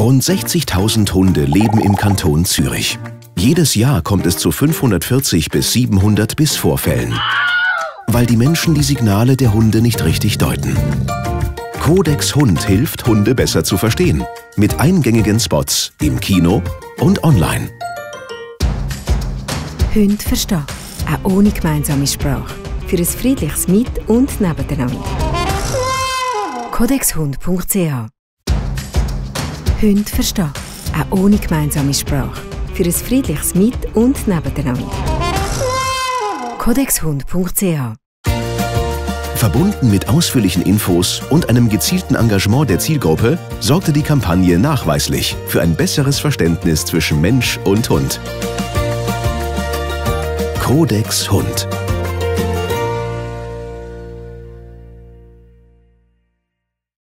Rund 60.000 Hunde leben im Kanton Zürich. Jedes Jahr kommt es zu 540 bis 700 Bissvorfällen, weil die Menschen die Signale der Hunde nicht richtig deuten. Codex Hund hilft, Hunde besser zu verstehen. Mit eingängigen Spots im Kino und online. Hunde verstehen, auch ohne gemeinsame Sprache. Für ein friedliches Mit- und Nebeneinander. Codexhund.ch Hunde verstehen, auch ohne gemeinsame Sprache. Für ein friedliches Mit- und Nebeneinander. Codexhund.ch Verbunden mit ausführlichen Infos und einem gezielten Engagement der Zielgruppe sorgte die Kampagne nachweislich für ein besseres Verständnis zwischen Mensch und Hund. Codex Hund.